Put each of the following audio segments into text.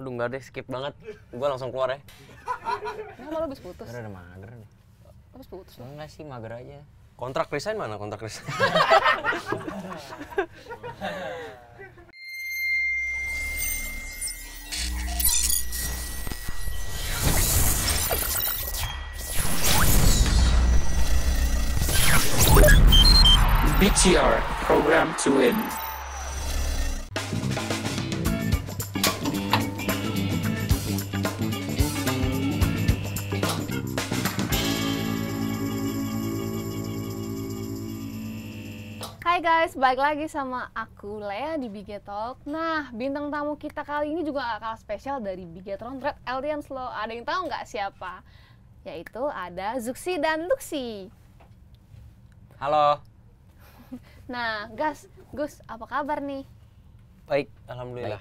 Aduh enggak deh, skip banget. Gue langsung keluar ya. Kenapa lo habis putus? Udah mager nih. Habis putus lo. Enggak sih mager aja. Kontrak resign mana kontrak resign? BTR Program to Win. Hai guys, balik lagi sama aku Lea di Biget Talk. Nah, bintang tamu kita kali ini juga gak kalah spesial dari Bigetron Red Alliance loh. Ada yang tahu nggak siapa? Yaitu ada Zuxi dan Luxi. Halo. Nah, Gas, Gus, apa kabar nih? Baik, alhamdulillah.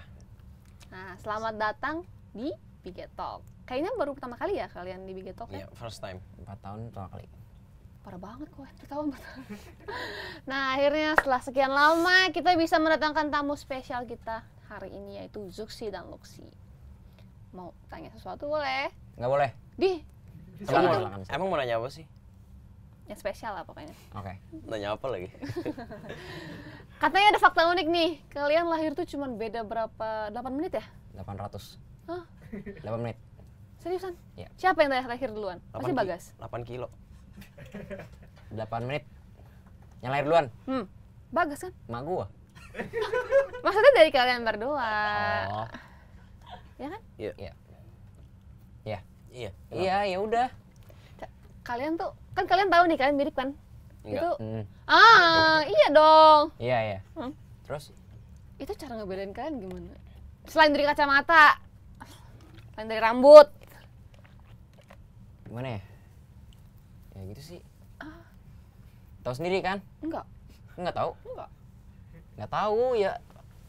Nah, selamat datang di Biget Talk. Kayaknya baru pertama kali ya kalian di Biget Talk ya? Iya, first time. Empat tahun pertama kali. Parah banget kok, bertahun bertahun. nah, akhirnya setelah sekian lama kita bisa mendatangkan tamu spesial kita hari ini yaitu Zuxi dan Luxi. Mau tanya sesuatu boleh? Enggak boleh. Di, Silakan, gitu. Emang mau nanya apa sih? yang spesial lah pokoknya. Oke. Nanya apa lagi? Katanya ada fakta unik nih, kalian lahir tuh cuma beda berapa, 8 menit ya? 800. Hah? 8 menit. Seriusan? Iya. Siapa yang lahir duluan? Pasti 8 ki- Bagas. 8 kilo. 8 menit. Yang lahir duluan, Hmm, Bagas kan? emak gua. Maksudnya dari kalian berdua. Oh. Ya kan? Iya. Iya. Iya. Iya. Iya, ya udah. Kalian tuh, kan kalian tahu nih kalian mirip kan? Enggak. Itu, Hmm. ah iya dong. Iya, iya. Hmm. Terus Itu cara ngebedain kalian gimana? Selain dari kacamata, selain dari rambut, gimana ya? Ya gitu sih. Tahu sendiri kan? enggak? Enggak tahu. Enggak. Enggak tahu ya.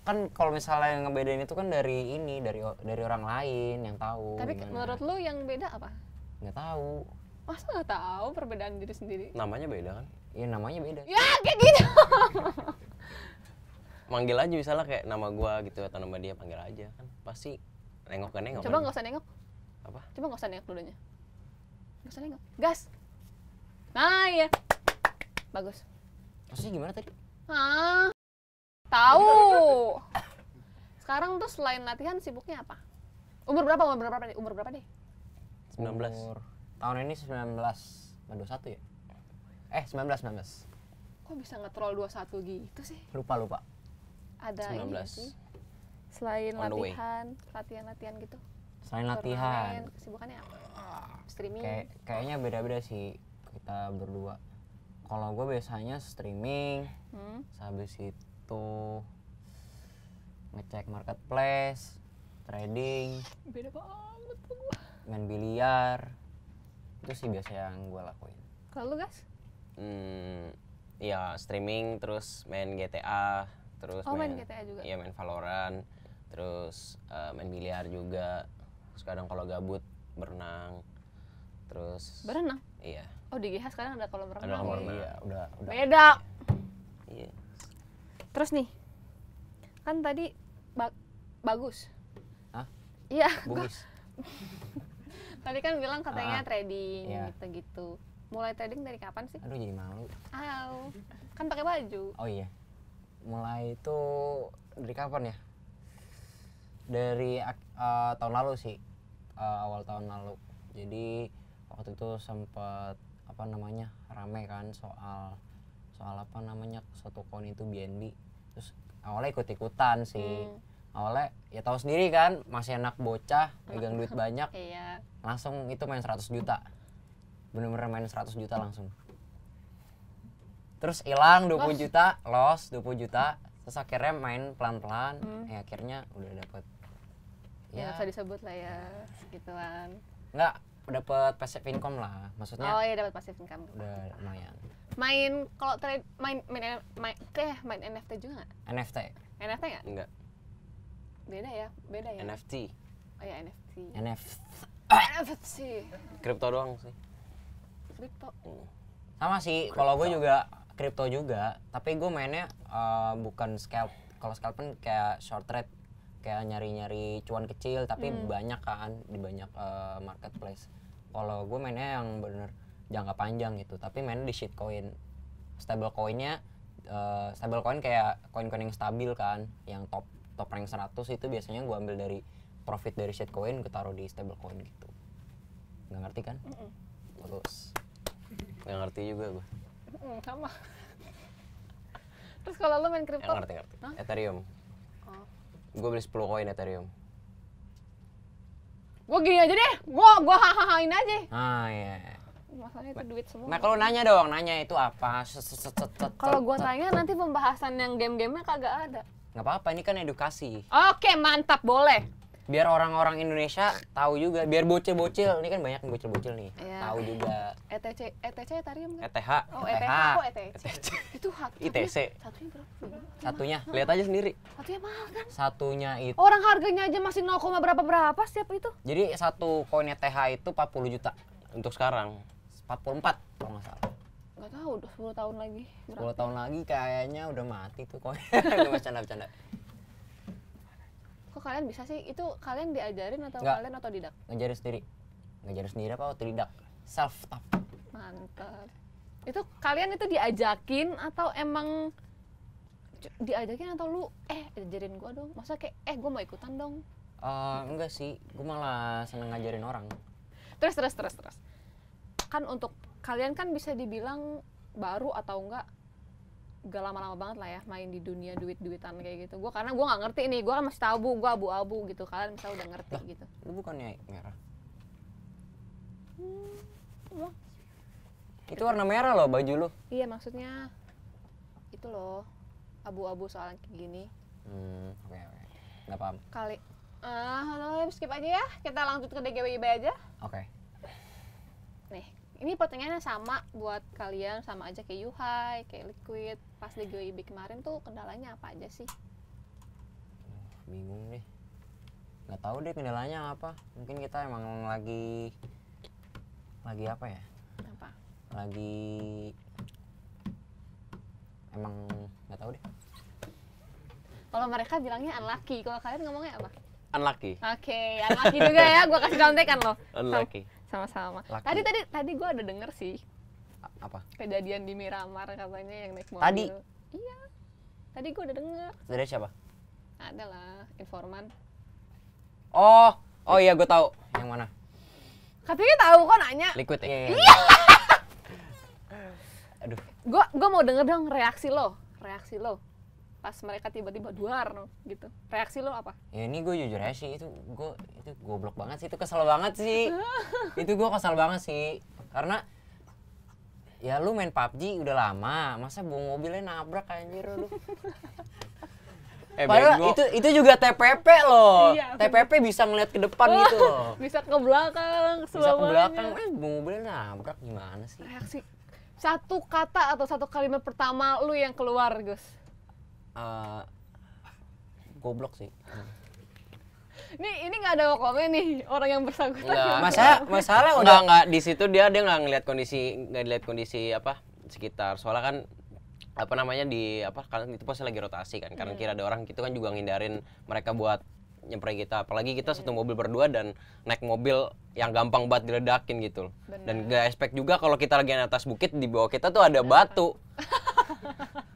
Kan kalau misalnya yang ngebedain itu kan dari ini, dari dari orang lain yang tahu. Tapi gimana. menurut lu yang beda apa? Nggak tahu. Masa nggak tahu perbedaan diri sendiri? Namanya beda kan? Ya namanya beda. Ya kayak gitu. Manggil aja misalnya kayak nama gua gitu atau nama dia panggil aja kan. Pasti nengok ke nengok. Coba kan? nggak usah nengok. Apa? Coba nggak usah nengok dulunya. Nggak usah nengok. Gas. Nah iya. Bagus. Maksudnya gimana tadi? Ah. Tahu. Sekarang tuh selain latihan sibuknya apa? Umur berapa? Umur berapa deh? Umur berapa deh? 19. Umur tahun ini 19 21 ya? Eh, 19 19. Kok bisa ngetrol 21 gitu sih? Lupa lupa. Ada ini nggak 19. sih? Selain On latihan, latihan-latihan gitu. Selain Turnamen, latihan, Kesibukannya apa? Streaming. kayak kayaknya beda-beda sih kita berdua. Kalau gue biasanya streaming, Hmm. habis itu ngecek marketplace, trading, Beda banget tuh gua. main biliar. Itu sih biasa yang gue lakuin. Kalau lu gas? Hmm, ya streaming terus main GTA terus Oh, main GTA juga. Iya main Valorant terus eh, main biliar juga terus kadang kalau gabut berenang terus Berenang. Iya Oh di GH sekarang ada kolam renang. Ada kolam ya? renang. Iya, udah udah. Beda. iya Terus nih, kan tadi ba- bagus. Hah? Iya. Bugis. Tadi kan bilang katanya Ah, trading iya. gitu-gitu. Mulai trading dari kapan sih? Aduh jadi malu. Aw, kan pakai baju. Oh iya. Mulai itu dari kapan ya? Dari eh, tahun lalu sih. Eh, awal tahun lalu. Jadi waktu itu sempat apa namanya? rame kan soal soal apa namanya satu koin itu BNB. Terus awalnya ikut-ikutan sih. Hmm. Awalnya ya tahu sendiri kan, masih anak bocah, pegang duit banyak, Iya. langsung itu main 100 juta. Bener-bener main 100 juta langsung. Terus hilang 20 Loss. juta, loss 20 juta. Terus akhirnya main pelan-pelan, Hmm. ya akhirnya udah dapet Ya, ya, usah disebut lah ya, segituan. nggak dapet passive income lah. Maksudnya Oh iya dapat passive income. udah lumayan. Main kalau trade main main main eh main NFT juga nggak? NFT, NFT nggak? enggak Beda ya, beda ya. NFT Oh ya NFT. NFT. NFT. kripto doang sih Crypto. Sama sih, kalau gue juga kripto juga, tapi gue mainnya eh, bukan scalp. Kalau scalp kan kayak short trade. kayak nyari-nyari cuan kecil tapi Hmm. banyak kan di banyak eh, marketplace kalau gue mainnya yang bener jangka panjang gitu. Tapi mainnya di shitcoin stable coinnya eh, stable coin kayak koin-koin yang stabil kan. Yang top top rank 100 itu biasanya gue ambil dari profit dari shitcoin gue taruh di stable coin gitu. Nggak ngerti kan? Terus nggak ngerti juga gue Mm, sama. Terus kalau lu main kripto yang ngerti ngerti. Hah? Ethereum. Oh. gue beli 10 koin Ethereum gua gini aja deh. Gua gua hahahain aja. Ah ya masalahnya itu duit semua. Nah kalau nanya dong nanya itu apa? Kalau gua set. tanya nanti pembahasan yang game-gamenya kagak ada. Nggak apa-apa ini kan edukasi. Oke mantap boleh biar orang-orang Indonesia tahu juga biar bocil-bocil. Ini kan banyak bocil-bocil nih Iya. tahu juga. ETC ETC Ethereum kan? ETH oh ETH. ETH kok ETC itu hak ITC. satunya berapa? Satunya. Lihat aja sendiri. Satunya mahal kan? Satunya itu. Orang harganya aja masih 0, berapa berapa setiap itu. Jadi satu koin ETH itu 40 juta untuk sekarang. 44 kalau nggak salah. Nggak tahu udah 10 tahun lagi. 10 tahun lagi kayaknya udah mati tuh koin bercanda-bercanda kok kalian bisa sih? Itu kalian diajarin atau Nggak. kalian otodidak ngajarin sendiri. Ngajarin sendiri apa otodidak self tap mantap. Itu kalian itu diajakin atau emang diajakin atau lu eh ajarin gua dong. Masa kayak eh gua mau ikutan dong. Eh, enggak sih. Gue malah seneng ngajarin orang. Terus terus terus terus. Kan untuk kalian kan bisa dibilang baru atau enggak gak lama-lama banget lah ya main di dunia duit-duitan kayak gitu. Gua karena gua nggak ngerti nih gua kan masih tabu gua abu-abu gitu. Kalian misalnya udah ngerti gitu. lu bukannya merah? Wah. itu warna merah loh baju lu. Iya maksudnya itu loh abu-abu soal kayak gini. Hmm oke oke. Nggak paham. Kali ah skip aja ya. Kita lanjut ke DGWIB aja. Oke. Nih ini pertanyaannya sama buat kalian sama aja kayak Yuhai kayak Liquid. Pas DGWIB kemarin tuh kendalanya apa aja sih? Bingung deh nggak tahu deh kendalanya apa. Mungkin kita emang lagi lagi apa ya? Apa? Lagi emang nggak tahu deh. Kalau mereka bilangnya unlucky. Kalau kalian ngomongnya apa? Unlucky. Oke unlucky juga ya. Gua kasih contekan loh. Unlucky sama-sama. Tadi tadi tadi gua ada denger sih. A- apa? Kejadian di Miramar katanya yang naik mobil. Tadi? iya. Tadi gua udah denger. Dari siapa? Ada lah informan. Oh oh iya gue tahu. Yang mana? Katanya tahu kok nanya. Liquid. Ya Iya, iya. aduh. Gua gua mau denger dong reaksi lo. Reaksi lo pas mereka tiba-tiba duar no, gitu. Reaksi lo apa? Ya ini gue jujur aja sih itu gue itu goblok banget sih itu kesel banget sih. Itu gue kesel banget sih karena ya lu main PUBG udah lama masa bawa mobilnya nabrak anjir lu eh Padahal bego. itu itu juga TPP loh. Iya, TPP bisa ngeliat ke depan gitu loh. bisa ke belakang Bisa ke belakang, semuanya. eh mobilnya nabrak gimana sih? reaksi. Satu kata atau satu kalimat pertama lu yang keluar Gus Eh, goblok sih. ini ini nggak ada komen nih orang yang bersangkutan. Nggak. Masa masalah Enggak, udah enggak di situ dia dia nggak ngeliat kondisi nggak lihat kondisi apa sekitar. Soalnya kan apa namanya di apa kan itu pasti lagi rotasi kan. Karena kira ada orang gitu kan juga ngindarin mereka buat nyamperin kita. Apalagi kita satu mobil berdua dan naik mobil yang gampang banget diledakin gitu loh. dan gak expect juga kalau kita lagi di atas bukit di bawah kita tuh ada batu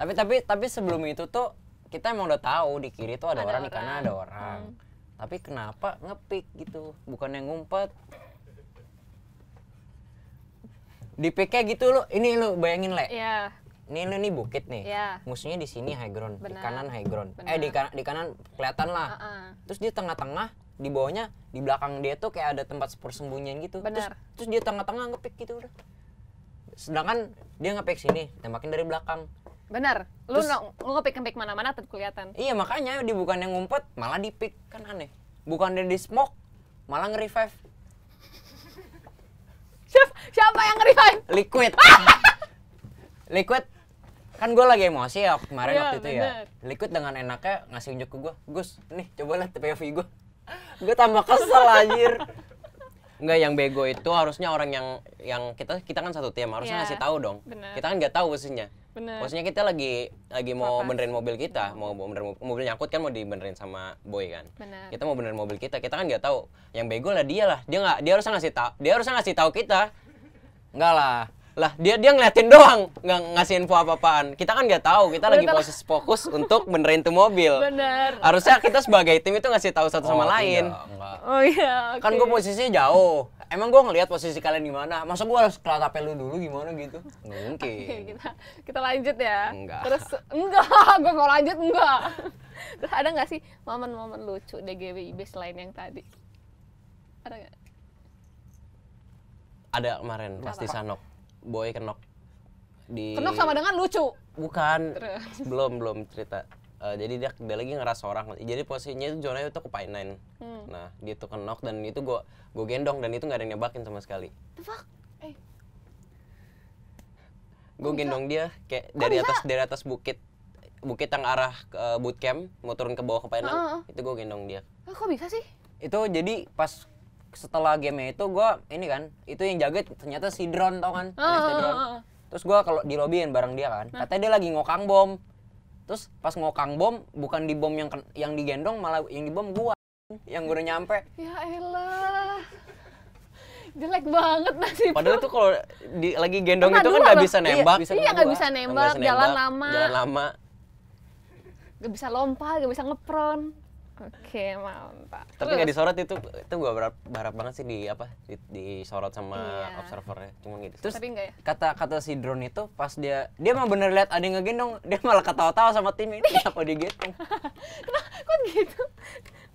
tapi tapi tapi sebelum itu tuh kita emang udah tahu di kiri tuh ada, Ada orang, di kanan orang. ada orang. Tapi kenapa ngepik gitu? Bukan yang ngumpet. Di piknya gitu lu, ini lu bayangin le. Iya, Ini lu nih bukit nih. Iya. Musuhnya di sini high ground, di Benar. kanan high ground. Benar. Eh di kanan di kanan kelihatan lah. Heeh. Terus dia tengah-tengah, di bawahnya di belakang dia tuh kayak ada tempat persembunyian gitu. Terus, Benar. terus dia tengah-tengah ngepik gitu udah. Sedangkan dia ngepik sini, tembakin dari belakang. Benar. Lu Terus- nggak- lu ngepick ngepick mana-mana tetap kelihatan. Iya makanya dia bukan yang ngumpet, malah di pick kan aneh. Bukan dia di smoke, malah nge-revive. Siapa, siapa yang nge-revive? Liquid. Liquid kan gue lagi emosi ya kemarin Iya, waktu itu ya. bener. Liquid dengan enaknya ngasih unjuk ke gue, Gus, nih coba lihat POV gue. gue tambah kesel anjir. Enggak yang bego itu harusnya orang yang yang kita kita kan satu tim harusnya Iya. ngasih tahu dong Benar. kita kan nggak tahu posisinya Bener. Posisinya kita lagi lagi mau Rotasi. benerin mobil kita, mau benerin mobil, mobil nyangkut kan mau dibenerin sama boy kan. Benar. Kita mau benerin mobil kita, kita kan nggak tahu. Yang bego lah dia lah. Dia nggak dia harusnya ngasih tahu. Dia harusnya ngasih tahu kita. Enggak lah. Lah dia dia ngeliatin doang, nggak ngasih info apa-apaan. Kita kan nggak tahu. Kita lagi posisi fokus untuk benerin tuh mobil. Bener. Harusnya kita sebagai tim itu ngasih tahu satu sama Oh, lain. enggak. Oh iya, oke. Kan gue posisinya jauh. Emang gue ngelihat posisi kalian di mana? Masa gua harus kelat HP lu dulu gimana gitu? Nggak mungkin. Oke, kita kita lanjut ya. Enggak. Terus enggak, gue mau lanjut enggak. Terus ada nggak sih momen-momen lucu DGWIB selain yang tadi? Ada nggak? Ada kemarin pasti Sanok. Boy kenok di Kenok sama dengan lucu. Bukan. Terus? Belum belum cerita. Eh, jadi dia, dia lagi ngeras orang. Jadi posisinya itu zona itu ke Pine Hmm. Nah, dia tuh kenok dan itu gua gua gendong dan itu nggak ada yang nebakin sama sekali. The fuck? Eh, Gue gendong dia kayak Kok dari bisa? atas dari atas bukit bukit yang arah ke bootcamp mau turun ke bawah ke Pine Heeh. itu gue gendong dia. ah, kok bisa sih? Itu jadi pas setelah game itu gua ini kan, itu yang jaga ternyata si drone tau kan? Ah, drone. ah, ah. Terus gua kalau di lobbyin bareng dia kan, katanya dia lagi ngokang bom. Terus pas ngokang bom, bukan di bom yang yang digendong malah yang di bom gua yang gua udah nyampe. Ya elah. Jelek banget nasib. Padahal itu kalau di, lagi gendong Kena itu kan dua nggak loh. bisa Iya, nembak. bisa Iya nggak bisa Nggak nembak, jalan lama, Jalan lama. nggak bisa lompat, nggak bisa ngepron. Oke, mantap. Tapi nggak disorot itu itu gua berharap, berharap banget sih di apa di, disorot sama Iya. observernya. Cuma gitu. Terus Tapi enggak ya? kata kata si drone itu pas dia dia mah bener lihat ada yang ngegendong, dia malah ketawa-tawa sama tim ini kenapa digendong. Kok gitu?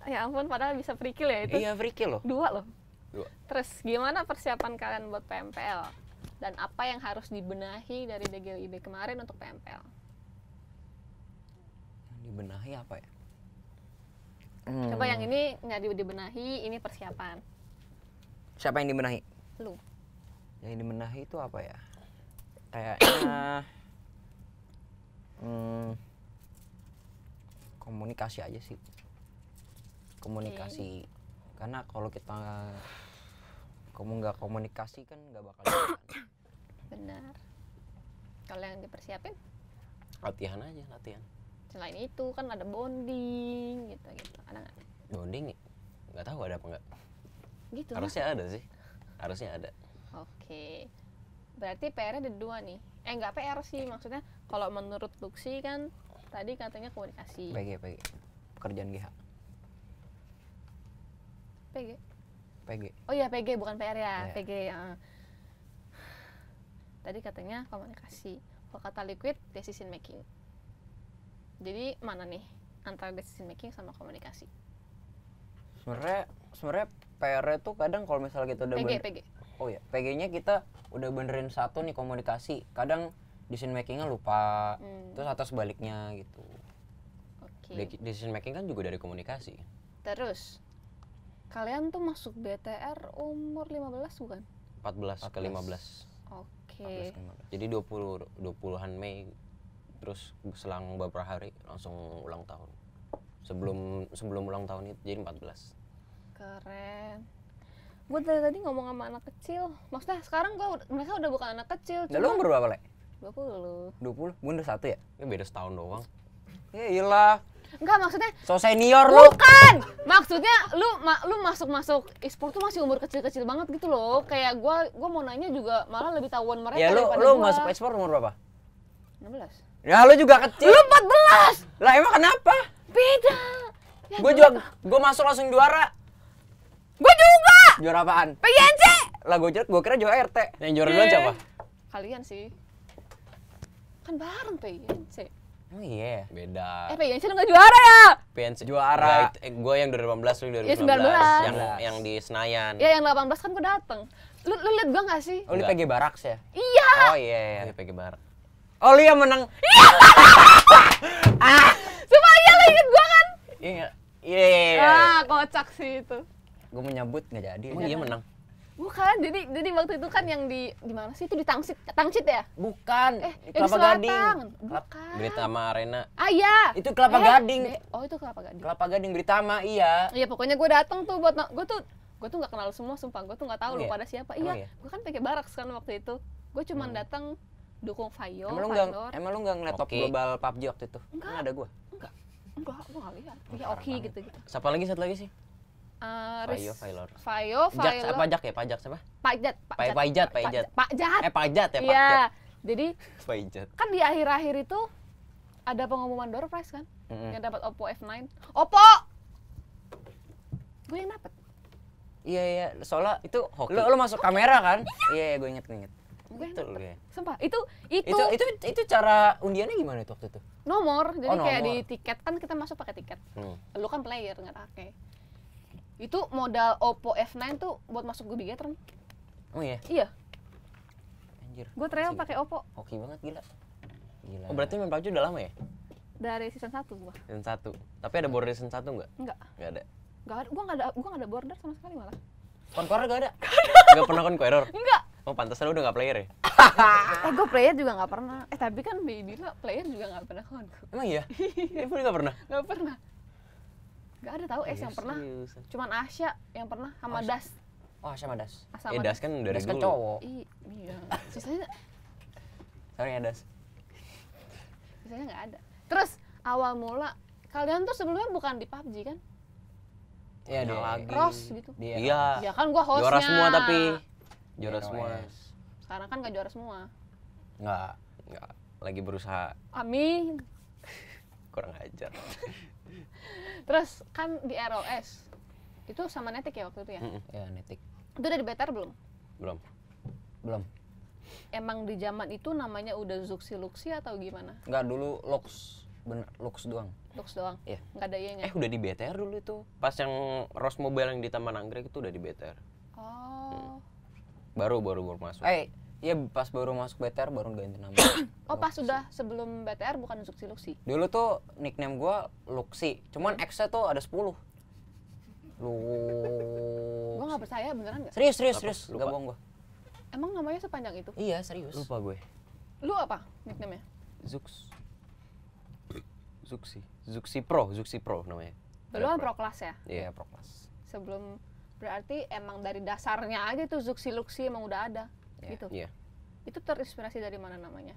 Ya ampun, padahal bisa free kill ya itu. Iya, free kill loh. Dua loh. Dua. Terus gimana persiapan kalian buat PMPL? Dan apa yang harus dibenahi dari DGWIB kemarin untuk PMPL? Dibenahi apa ya? Coba yang ini nggak di- dibenahi, ini persiapan. Siapa yang dibenahi? Lu. Yang dibenahi itu apa ya? Kayaknya hmm, komunikasi aja sih. Komunikasi. Karena kalau kita kamu nggak komunikasi kan nggak bakal. Benar. Kalau yang dipersiapin Latihan aja, latihan. Selain itu kan ada bonding gitu gitu. Ada nggak? Bonding nggak tahu ada apa nggak. Gitu. Harusnya ada sih. Harusnya ada. Oke. Berarti PR ada dua nih. Eh nggak PR sih maksudnya kalau menurut Luxi kan tadi katanya komunikasi. PG PG. Pekerjaan GH. PG. PG. Oh iya PG bukan PR ya, Iya. PG. ya. Tadi katanya komunikasi. Kalau kata Liquid decision making. Jadi mana nih antara decision making sama komunikasi? Sebenarnya sebenarnya PR itu kadang kalau misalnya kita udah PG bener- PG. Oh ya, PG-nya kita udah benerin satu nih komunikasi. Kadang decision making-nya lupa. Hmm. Terus atau sebaliknya gitu. Oke. De- Decision making kan juga dari komunikasi. Terus kalian tuh masuk BTR umur 15 bukan? 14 ke 15. Oke. Jadi 20 20-an Mei terus selang beberapa hari langsung ulang tahun. Sebelum sebelum ulang tahun itu jadi 14. Keren. Gue dari tadi ngomong sama anak kecil. Maksudnya sekarang gua udah- mereka udah bukan anak kecil, Nah, lu umur berapa, Le? 20. 20? Bunda satu ya? Ya beda setahun doang. Ya iyalah. Enggak, maksudnya So senior lu. bukan. Maksudnya lu ma- lu masuk-masuk e-sport tuh masih umur kecil-kecil banget gitu loh. Kayak gua gua mau nanya juga malah lebih tahuan mereka Ya lu lu gua. masuk ekspor umur berapa? 16. Ya lu juga kecil. Lu 14. Lah emang kenapa? Beda. Ya, Gue juga gue masuk langsung juara. Gua juga. Juara apaan? PNC. Lah gue kira gue kira juara RT. Yang juara duluan siapa? Kalian sih. Kan bareng PNC. Oh iya. Beda. Eh PNC lu nggak juara ya? PNC Juara. Nggak, eh, gue yang 2018 lu 2019. Ya, 19. Yang yang di Senayan. Ya yang 18 kan gua dateng. Lu lu liat gua nggak sih? Oh lu Enggak. PG Baraks ya? Iya. Oh iya. iya. Iya, PG Barat. Oh lu yang menang. Cuma iya lu inget gua kan? Iya. Iya. iya, iya. Ah, kocak sih itu. Gue menyambut nggak jadi. Emang iya menang. Bukan, jadi jadi waktu itu kan yang di di mana sih? Itu di Tangsit, Tangsit ya? Bukan. Eh, yang Kelapa Gading. Bukan. Britama Arena. Ah iya. Itu Kelapa Eh, Gading. Oh itu Kelapa Gading. Kelapa Gading Britama iya. Iya pokoknya gue datang tuh buat gue tuh gue tuh nggak kenal semua sumpah gue tuh nggak tahu Oh, lu iya? pada siapa iya iya? gue kan pakai baraks kan waktu itu gue cuman Hmm. datang dukung Vaio, emang lu nggak Valor. emang lu nggak ngeliat top global PUBG waktu itu Enggak. kan ada gua Enggak, enggak, gua nggak lihat. Ya parah oke banget. gitu gitu. Siapa lagi satu lagi sih? Uh, Vaio, Vailor. Vaio, Jak Vailor. apa Jak ya? Pajak siapa? Pajat, Pa- Pajat, Pajat. Pajat. Eh Pajat ya, Iya. Pajat. Jadi Pajat. kan di akhir-akhir itu ada pengumuman door prize kan? Mm-mm. Yang dapat Oppo F9. Oppo! Gue yang dapat. iya iya soalnya Itu hoki. lu, lu masuk kamera kan iya iya gue inget gue inget Gue yang Betul ya. Sumpah, itu itu, itu itu itu cara undiannya gimana itu waktu itu nomor. Jadi Oh, kayak nomor. di tiket kan kita masuk pakai tiket. Hmm. Lu kan player nggak pakai. Itu modal Oppo F9 tuh buat masuk ke Bigetron. oh iya Iya, anjir gue trial pakai Oppo hoki banget gila gila Oh berarti main PUBG udah lama ya? dari season 1 gua. Season 1. Tapi ada border season 1 enggak? Enggak. Enggak ada. Enggak ada, gua enggak ada gua enggak ada border sama sekali malah. konqueror gak ada Enggak pernah conqueror. Enggak. Oh pantas lu udah enggak player ya? Eh, gue player juga nggak pernah. Eh, tapi kan baby lo player juga nggak pernah konku. Emang iya? Ibu enggak pernah. Nggak pernah. Nggak ada tahu es Iya, yang pernah. seriusan. Cuman Asya yang pernah sama Asya. Das. oh sama das Ah, Eh Das kan dari das kan dulu. cowok I- iya. Sisanya sorry ya das sisanya nggak ada. Terus awal mula kalian tuh sebelumnya bukan di PUBG kan? iya dia lagi. Ros gitu. Iya. Ya kan gua hostnya. Juara semua tapi. Juara Iya, semua. Sekarang kan nggak juara semua. nggak Enggak. Lagi berusaha Amin. kurang ajar. Terus kan di ROS itu sama Netik ya waktu itu ya? Mm-mm. ya netik Itu udah di better belum? Belum. belum Emang di zaman itu namanya udah Zuxi Luxi atau gimana? nggak dulu lux bener lux doang Lux doang? Iya. Nggak ada ianya? Eh udah di BTR dulu itu. Pas yang Rose Mobile yang di Taman Anggrek itu udah di BTR. Oh. Baru baru baru masuk. eh iya pas baru masuk BTR baru ganti nama Oh pas sudah sebelum BTR bukan Zuxi Luxi? dulu tuh nickname gua Luxi cuman X nya tuh ada 10 lu Gue nggak percaya beneran nggak? serius serius serius nggak bohong gua Emang namanya sepanjang itu? iya serius Lupa gue. Lu apa nickname-nya? Zux. Zuxi. Zuxi Pro, Zuxi Pro namanya. Lu kan pro kelas ya? iya pro class Sebelum berarti emang dari dasarnya aja tuh Zuxi Luxi emang udah ada Iya. gitu. Iya. Itu terinspirasi dari mana namanya?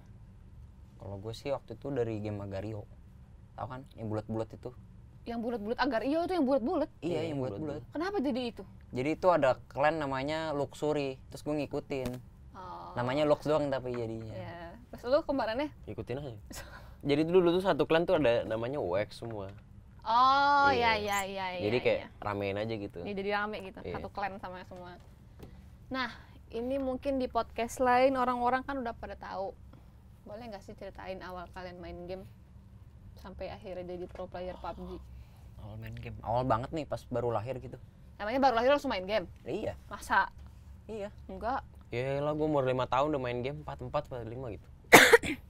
kalau gue sih waktu itu dari game Agario tahu kan yang bulat-bulat itu Yang bulat-bulat agar iyo itu yang bulat-bulat. iya Iya, yang yang bulat-bulat Kenapa jadi itu? jadi itu ada clan namanya Luxury terus gue ngikutin Oh. namanya Lux doang tapi jadinya Ya. Terus lu kemarinnya? Ikutin aja. Jadi dulu tuh satu klan tuh ada namanya UX semua. Oh Iya. iya iya iya. Jadi iya, kayak iya. ramein aja gitu. Ini jadi rame gitu, Iya. satu klan sama semua. Nah, ini mungkin di podcast lain orang-orang kan udah pada tahu. Boleh nggak sih ceritain awal kalian main game sampai akhirnya jadi pro player PUBG? awal main game awal banget nih pas baru lahir gitu Namanya baru lahir langsung main game? iya Masa? iya Enggak. Ya lah gue umur 5 tahun udah main game 44 atau 5 gitu.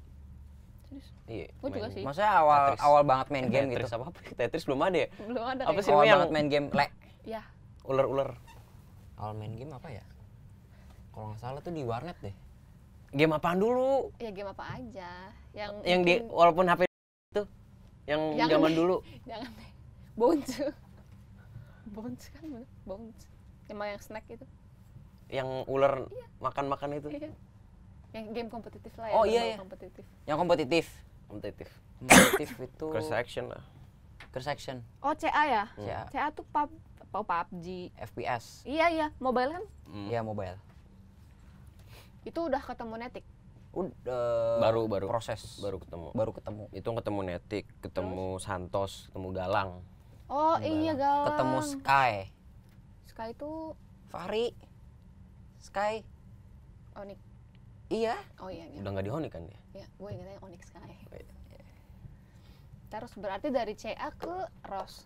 Serius? Iya. Gua juga sih. maksudnya awal Tetris. awal banget main game Tetris gitu apa apa? Tetris belum ada ya? Belum ada Apa kayak sih? awal yang- banget main game le Ya, Ular-ular. awal main game apa ya kalau nggak salah tuh di warnet deh Game apaan dulu? ya game apa aja. Yang Yang di walaupun HP itu yang Yang zaman dulu. Jangan deh. Bones. Bones kan bener? Bones. Emang yang snack itu. Yang ular makan-makan itu. Iya. Yang game kompetitif lah ya. Oh, iya, iya. Kompetitif. yang kompetitif Kompetitif. kompetitif itu Cross action lah. Curse action Oh CA ya? ya CA tuh pub, oh, PUBG. FPS Iya iya, mobile kan? Hmm. ya mobile Itu udah ketemu Netik. udah Baru baru proses baru ketemu. baru ketemu Itu ketemu Netik, ketemu Santos, ketemu Galang. Oh iya galang. ketemu Sky Sky itu Fahri Sky Onyx. Iya Oh iya, iya. Udah nggak di Honi kan dia? Ya, gue ingetnya Onyx Sky. Oh, iya. Terus berarti dari CA ke Ros.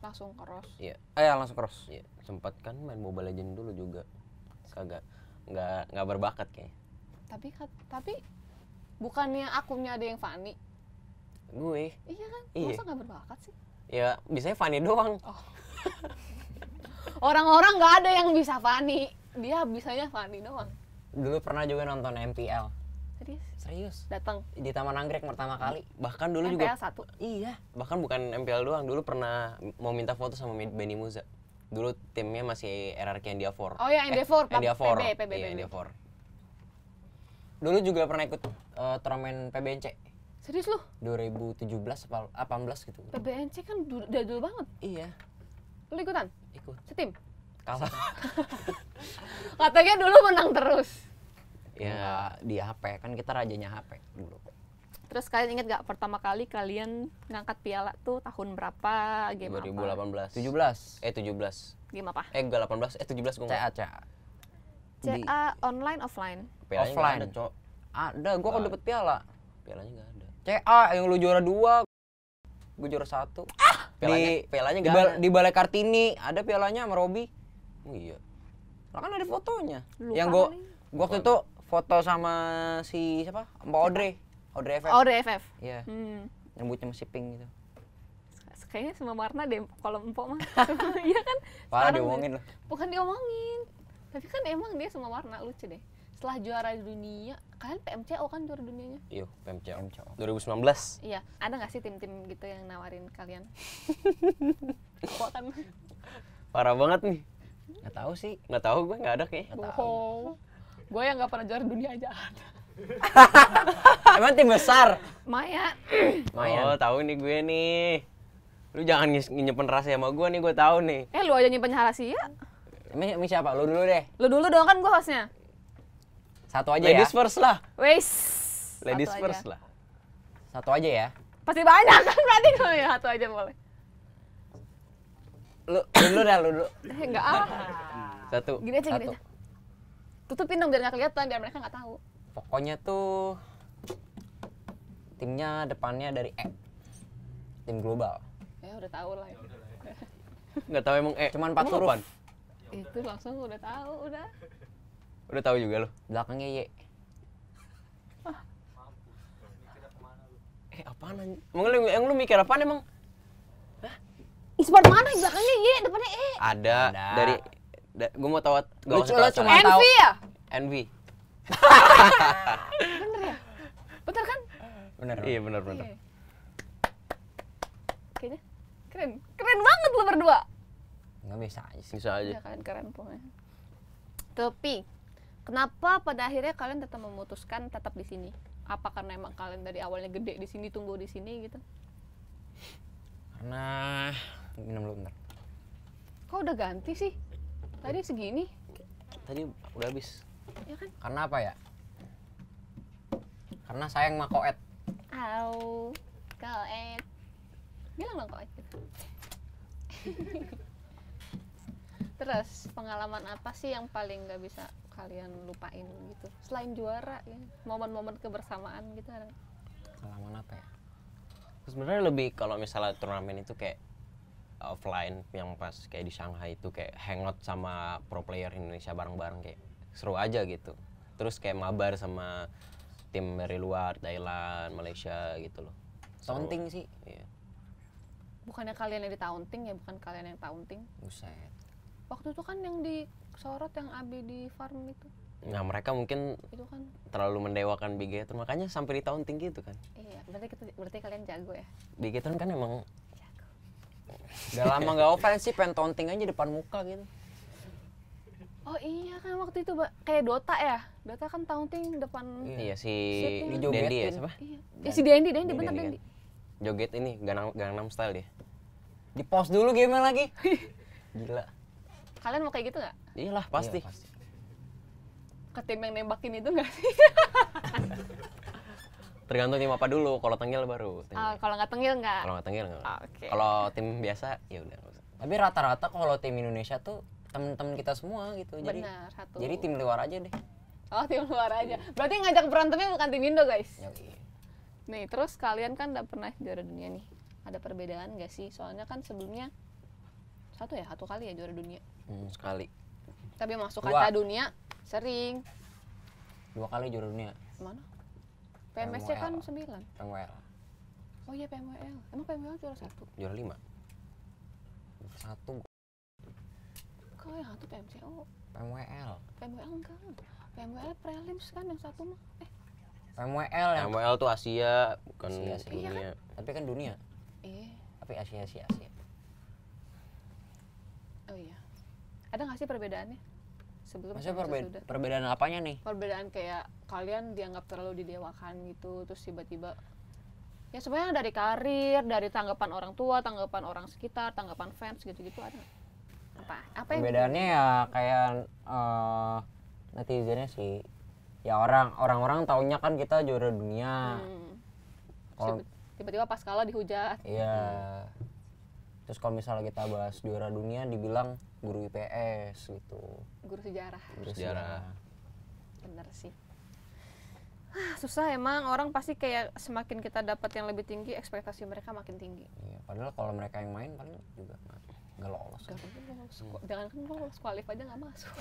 Langsung ke Ros. Iya. eh langsung cross Iya, sempat kan main Mobile Legend dulu juga. Kagak nggak nggak berbakat kayaknya. Tapi tapi bukannya akunnya ada yang Fanny. Gue Iya kan? Iya. Masa nggak berbakat sih? ya bisanya Fanny doang. Orang-orang nggak ada yang bisa Fanny. Dia bisanya Fanny doang. Dulu pernah juga nonton MPL Serius? serius Datang. di Taman Anggrek pertama kali Bahkan dulu MPL juga satu. iya bahkan bukan MPL doang, dulu pernah mau minta foto sama Benny Muza. Dulu timnya masih RRQ India 4. Oh ya, eh, India 4. PB, PB, Iya, PB. India 4. dulu juga pernah ikut eh, turnamen PBNC Serius lu? 2017 apa 18 gitu PBNC kan du- jadul banget. iya Lu ikutan? ikut Setim? Kalah. Katanya dulu menang terus. ya di HP kan kita rajanya HP dulu. Terus kalian inget gak pertama kali kalian ngangkat piala tuh tahun berapa? Game apa? 2018 17 eh 17 Game apa? eh enggak 18 eh 17 gue CA CA Di- CA online offline. pialanya offline. ada cok. Ada gua kan Nggak. dapet piala. Pialanya nggak ada. CA yang lu juara dua. Gue juara satu. Pialanya di pialanya di, ada. di balai kartini. Ada pialanya sama Robi oh, iya lah kan ada fotonya Lupa yang gua gua waktu itu foto sama si siapa Mbak Audrey Audrey FF Oh, DFF. iya Hmm. rambutnya masih pink gitu Kayaknya semua warna deh kalau empok mah. Iya kan? Parah diomongin loh. Bukan diomongin. Tapi kan emang dia semua warna lucu deh. Setelah juara dunia, kalian PMCO kan juara dunianya? iya PMCO MCO. 2019 Iya, ada nggak sih tim-tim gitu yang nawarin kalian? Kok kan parah banget nih nggak tahu sih nggak tahu gue nggak ada kayaknya bohong. Gue yang nggak pernah juara dunia aja ada. emang tim besar Maya, Lumayan. oh tahu nih gue nih lu jangan nyimpen rahasia sama gue nih gue tahu nih eh lu aja nyimpen rahasia. ini, ini siapa lu dulu deh Lu dulu dong kan gue hostnya. satu aja ladies ya first lah Wes. ladies satu first aja. lah satu aja ya Pasti banyak kan berarti kalau ya satu aja boleh. Lu lu dulu dah lu dulu Eh enggak ah. satu Gini aja gini aja. Tutupin dong biar nggak kelihatan biar mereka nggak tahu. pokoknya tuh timnya depannya dari E tim global Ya udah tahu lah. Ya. nggak tahu emang eh Cuman empat huruf. Itu langsung udah tahu udah. udah tahu juga lo belakangnya Y eh apaan emang lu emang lu mikir apaan emang E-sport mana belakangnya Y depannya E. ada, Ada. dari da, gue mau tahu tahu cuma tahu- Envy ya? Envy Bener ya? Bener kan? bener iya benar benar Iya. Kayaknya keren. Keren banget lo berdua. nggak bisa aja sih bisa aja Ya kalian keren pokoknya. Tapi kenapa pada akhirnya kalian tetap memutuskan tetap di sini? Apa karena emang kalian dari awalnya gede di sini tumbuh di sini gitu? karena Kok udah ganti sih? Tadi segini, tadi udah habis ya kan? karena apa ya karena sayang sama koet Au, koet. Bilang dong koet. Terus pengalaman apa sih yang paling nggak bisa kalian lupain gitu? Selain juara, ya. momen-momen kebersamaan gitu ada pengalaman apa ya sebenarnya lebih kalau misalnya turnamen itu kayak offline yang pas kayak di Shanghai itu kayak hangout sama pro player Indonesia bareng-bareng kayak seru aja gitu terus kayak mabar sama tim dari luar Thailand Malaysia gitu loh Seru. taunting sih Iya. Bukannya kalian yang ditaunting ya, bukan kalian yang taunting. buset Waktu itu kan yang disorot yang AB di farm itu, nah mereka mungkin itu kan. terlalu mendewakan Big Gator makanya sampai di taunting gitu kan Iya, berarti kita, berarti kalian jago ya. Big Gator kan emang udah lama nggak offline sih pengen taunting aja depan muka gitu Oh iya kan waktu itu kayak Dota ya. Dota kan taunting depan iya si Siapa? Dendi ya siapa Iya. Eh, si Dendi, Dendi Dendi bener kan? Dendi. joget ini Gangnam, Gangnam Style dia di post dulu game lagi gila Kalian mau kayak gitu nggak? iyalah pasti, Iya, pasti. Ke tim yang nembakin itu nggak sih? tergantung tim apa dulu kalau tenggel baru tengil. Ah, kalau nggak tengil nggak? kalau nggak tenggel nggak Oke. kalau tim biasa ya udah tapi rata-rata kalau tim Indonesia tuh temen-temen kita semua gitu jadi Benar, satu. jadi tim luar aja deh Oh, tim luar aja. Berarti ngajak berantemnya bukan tim Indo, guys. Yoi. Nih, terus kalian kan udah pernah juara dunia nih. Ada perbedaan nggak sih? Soalnya kan sebelumnya satu ya, satu kali ya juara dunia. Hmm, sekali Tapi masuk kaca dunia sering. dua kali juara dunia Mana? PMSC kan PMWL. 9. PMWL Oh iya PMWL. Emang PMWL juara satu? juara lima satu Kau yang satu PMCO. PMWL PMWL enggak. PMWL prelims kan yang satu mah. Eh, PMWL yang MWL tuh Asia bukan Asia sih. Iya dunia tapi kan dunia eh. tapi Asia Asia Asia Oh iya. Ada nggak sih perbedaannya? Sebelum Maksudnya perbe- perbedaan apanya nih? perbedaan kayak kalian dianggap terlalu didewakan gitu terus tiba-tiba ya sebenarnya dari karir dari tanggapan orang tua tanggapan orang sekitar tanggapan fans gitu-gitu ada apa apa yang Perbedaannya ya kayak eh, netizennya sih. Ya orang orang-orang taunya kan kita juara dunia. Hmm. Tiba-tiba pas kalah dihujat iya. Terus kalau misalnya kita bahas juara dunia dibilang guru IPS gitu. guru sejarah Guru Sejarah. bener sih Ah, susah emang orang pasti kayak semakin kita dapat yang lebih tinggi ekspektasi mereka makin tinggi Iya, padahal kalau mereka yang main paling juga nggak lolos. Gak lolos, Kok- jangan kan lolos kualif aja nggak masuk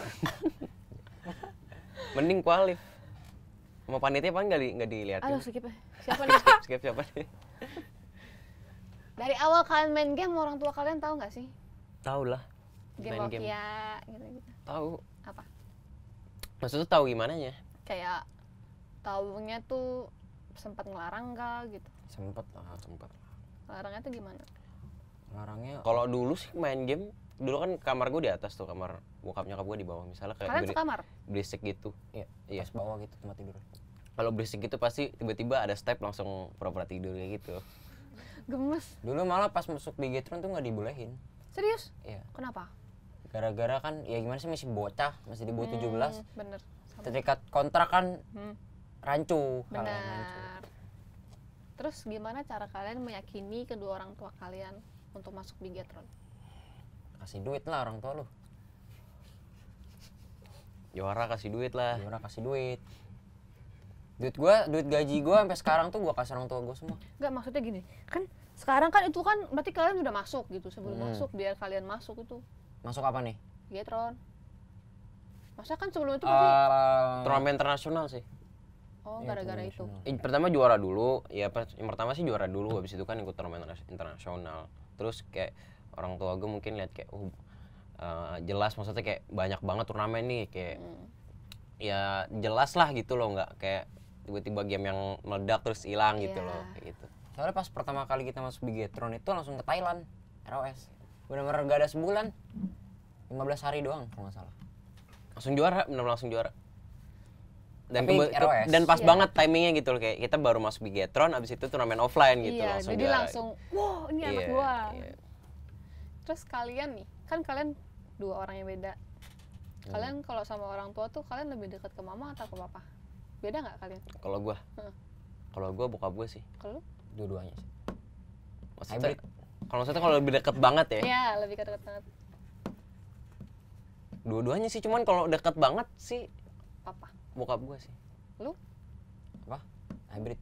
Mending kualif. Sama panitia paling nggak di, nggak diliatin. aduh skip siapa nih skip, skip siapa nih? Dari awal kalian main game orang tua kalian tahu nggak sih Tahu lah. game Main game. Nokia gitu gitu Tahu. apa Maksudnya tahu gimana nya? kayak taunya tuh sempat ngelarang gak gitu Sempet lah. Ah, sempat. larangnya tuh gimana Larangnya Kalau dulu sih main game, dulu kan kamar gue di atas tuh kamar bokap nyokap gue di bawah. Misalnya kayak kalian beri- sekamar berisik gitu. iya, Iya. bawah gitu tempat tidur. Kalau berisik gitu pasti tiba-tiba ada step langsung pura-pura tidur kayak gitu. Gemes Dulu malah pas masuk Bigetron tuh nggak dibolehin. serius Iya. kenapa Gara-gara kan ya gimana sih masih bocah, masih di bawah 17. Hmm, bener Sama. Ketika kontrak kan Hmm, rancu, hal yang rancu. benar terus gimana cara kalian meyakini kedua orang tua kalian untuk masuk Bigetron Kasih duit lah orang tua lu. Juara kasih duit lah. Juara kasih duit. Duit gua, duit gaji gua sampai sekarang tuh gua kasih orang tua gua semua. Enggak maksudnya gini kan sekarang kan itu kan berarti kalian udah masuk gitu sebelum Hmm. masuk biar kalian masuk itu Masuk apa nih? Bigetron masa kan sebelum itu pasti Eh, Turnamen internasional sih. oh iya, gara-gara itu internasional. Eh, pertama juara dulu, ya pas- yang pertama sih juara dulu, habis itu kan ikut turnamen interna- internasional. Terus kayak orang tua gue mungkin lihat kayak, oh eh, jelas maksudnya kayak banyak banget turnamen nih, kayak Hmm. ya jelas lah gitu loh, nggak kayak tiba-tiba game yang meledak terus hilang gitu Iya. loh, kayak gitu. Soalnya pas pertama kali kita masuk Bigetron itu langsung ke Thailand, ROS. Bener-bener gak ada sebulan. 15 hari doang kalau nggak salah. Langsung juara, bener langsung juara. Dan, Tapi ke- ROS. dan pas Iya. banget timingnya gitu loh, kayak kita baru masuk Bigetron, abis itu turnamen offline gitu iya langsung jadi juara. langsung wow ini anak Iya, gua iya. terus kalian nih kan kalian dua orang yang beda Hmm. kalian kalau sama orang tua tuh kalian lebih dekat ke mama atau ke papa beda nggak kalian Kalau gua, Heeh. kalau gua bokap gue sih. kalau? Dua-duanya sih. Maksudnya, Hybrid. kalau maksudnya kalau lebih deket banget ya, Iya lebih ke dekat banget dua-duanya sih cuman kalau deket banget sih papa bokap gue sih lu Apa? Hybrid.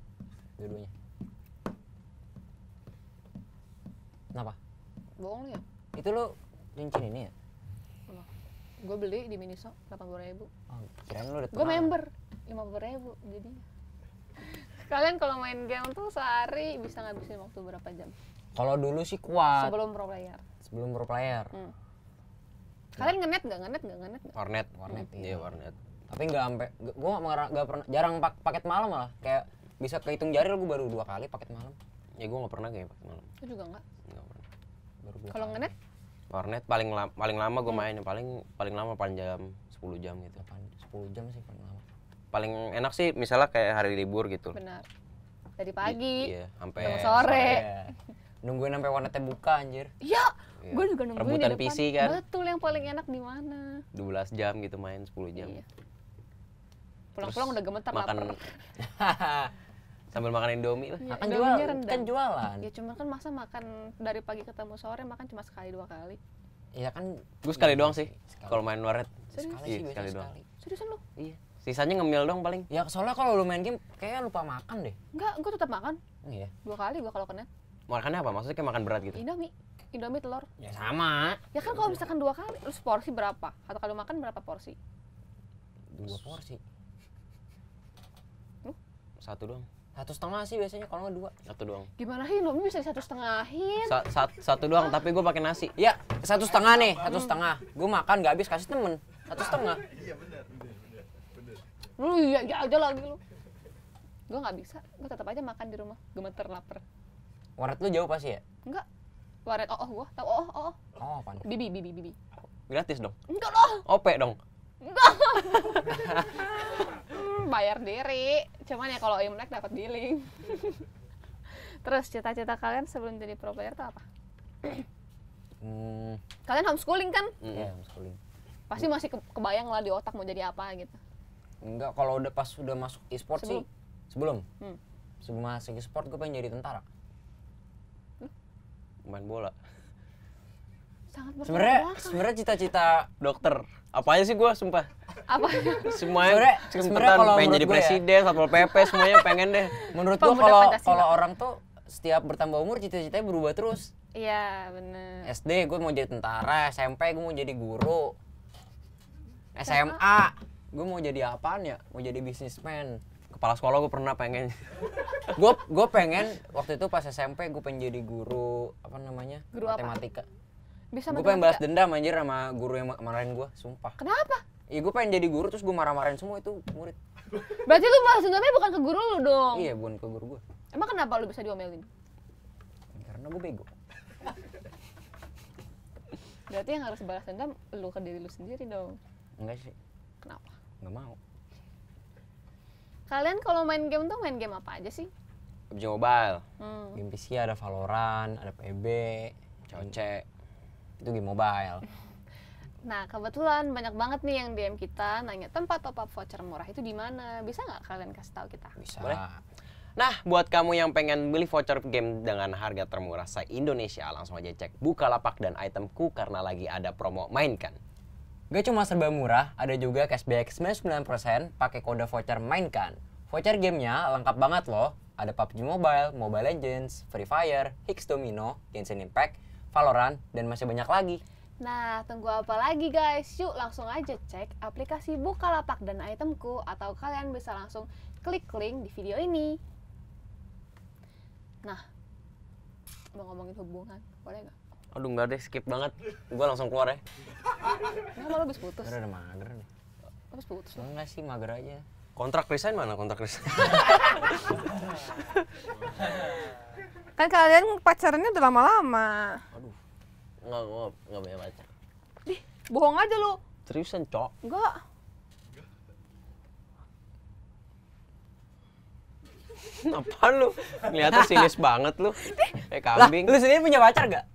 Dua-duanya. Kenapa? bohong lu ya Itu lu cincin ini ya? gue beli di Miniso delapan puluh ribu Oh, kirain lu udah gue member lima puluh ribu jadi. Kalian kalau main game tuh sehari bisa ngabisin waktu berapa jam? Kalau dulu sih kuat. sebelum pro player. Sebelum pro player. Hmm. kalian ngenet nggak? Ngenet nggak? Ngenet nggak? Warnet Warnet, iya. Iya. warnet. Tapi nggak sampai gua nggak pernah jarang pak paket malam malah. Kayak bisa kehitung jari gua baru dua kali paket malam. ya gue nggak pernah kayak pakai malam. Itu juga nggak? Nggak pernah. Baru dua kalau ngenet? Warnet paling lama paling lama gue main paling paling lama paling jam 10 jam gitu. 10 jam sih paling lama. Paling enak sih misalnya kayak hari libur gitu benar dari pagi iya sampai Sampai sore. Iya. Nungguin sampai warnetnya buka anjir. iya Iya. gue juga nungguin Rebutan di depan PC kan? betul yang paling enak di mana 12 jam gitu main 10 jam Iya. pulang-pulang udah gemeter makan lapar sambil makan indomie lah Iya, kan jual kan jualan. ya cuman kan masa makan dari pagi ketemu sore makan cuma sekali dua kali Iya kan gue sekali doang sih kalau main warnet Serius? sekali Iya, sih sekali doang. seriusan lu iya sisanya ngemil dong paling Ya soalnya kalau lu main game kayak lupa makan deh. enggak gue tetap makan Iya. dua kali gue kalau kenet makannya apa maksudnya kayak makan berat gitu indomie indomie telur Ya sama. ya kan kalau misalkan dua kali terus porsi berapa satu kali makan berapa porsi Dua porsi. satu doang Satu setengah sih biasanya kalau nggak dua. satu doang gimana sih indomie bisa satu setengahin Sa- sa- satu doang tapi gue pakai nasi Ya satu setengah nih, satu setengah. Gue makan nggak habis kasih temen. Satu setengah. Lu iya iya aja lagi lu gue nggak bisa gue tetap aja makan di rumah gemeter lapar Warnet lu jauh pasti ya? enggak waret oh oh gue tau oh oh oh Oh apaan? bibi bibi bibi gratis dong enggak loh OP dong Hmm, bayar diri. Cuman ya kalau Imlek dapat billing. Terus cita-cita kalian sebelum jadi pro player tuh apa? Hmm, Kalian homeschooling kan? ya homeschooling. Pasti masih ke- kebayang lah di otak mau jadi apa gitu. Enggak, kalau udah pas udah masuk e-sport sih. Sebelum. Hmm. Sebelum masuk e-sport gue pengen jadi tentara. Main bola. Sangat Sebenarnya sebenarnya cita-cita Dokter. Apa aja sih gua sumpah. apa? Semuanya Sebenarnya- kalau pengen menurut jadi ya- presiden, satpol PP semuanya pengen deh. menurut gua kalau kalau orang tuh setiap bertambah umur cita-citanya berubah terus. Iya, bener. SD gue mau jadi tentara, SMP gue mau jadi guru. SMA gue mau jadi apaan ya? Mau jadi bisnismen. Kepala sekolah gua pernah pengen. Gue gue pengen waktu itu pas SMP gue pengen jadi guru apa namanya? Guru apa? matematika. Bisa Gue pengen balas dendam anjir sama guru yang ma- marahin gue, sumpah. Kenapa? Iya gue pengen jadi guru terus gue marah-marahin semua itu murid. Berarti lu balas dendamnya bukan ke guru lu dong. Iya bukan ke guru gue. Emang kenapa lu bisa diomelin? Karena gue bego. Berarti yang harus balas dendam lu ke diri lu sendiri dong. Enggak sih, Kenapa? Nggak mau. Kalian kalau main game tuh main game apa aja sih? PUBG Mobile, Hmm. Game PC ada Valorant, ada PB, Coce. itu game mobile. Nah, kebetulan banyak banget nih yang DM kita nanya tempat top up voucher murah itu di mana? Bisa nggak kalian kasih tahu kita? Bisa. Boleh. Nah, buat kamu yang pengen beli voucher game dengan harga termurah se-Indonesia, langsung aja cek Bukalapak dan itemku karena lagi ada promo mainkan. Gak cuma serba murah, ada juga cashback 99% pakai kode voucher mainkan. Voucher gamenya lengkap banget loh. Ada PUBG Mobile, Mobile Legends, Free Fire, Hicks Domino, Genshin Impact, Valorant, dan masih banyak lagi. Nah, tunggu apa lagi guys? Yuk langsung aja cek aplikasi Bukalapak dan itemku atau kalian bisa langsung klik link di video ini. Nah, mau ngomongin hubungan, boleh nggak? Aduh enggak deh, skip banget. Gua langsung keluar ya. Kenapa lo habis putus? Udah mager nih. Habis putus? Enggak sih, mager aja. Kontrak resign mana kontrak resign? Kan kalian pacarannya udah lama-lama. Enggak, gua enggak punya pacar. Ih, bohong aja lu. Seriusan, Cok. Enggak. Apaan lu? Ngeliatnya sinis banget lu. Kayak Lah, kambing. lu sendiri punya pacar gak?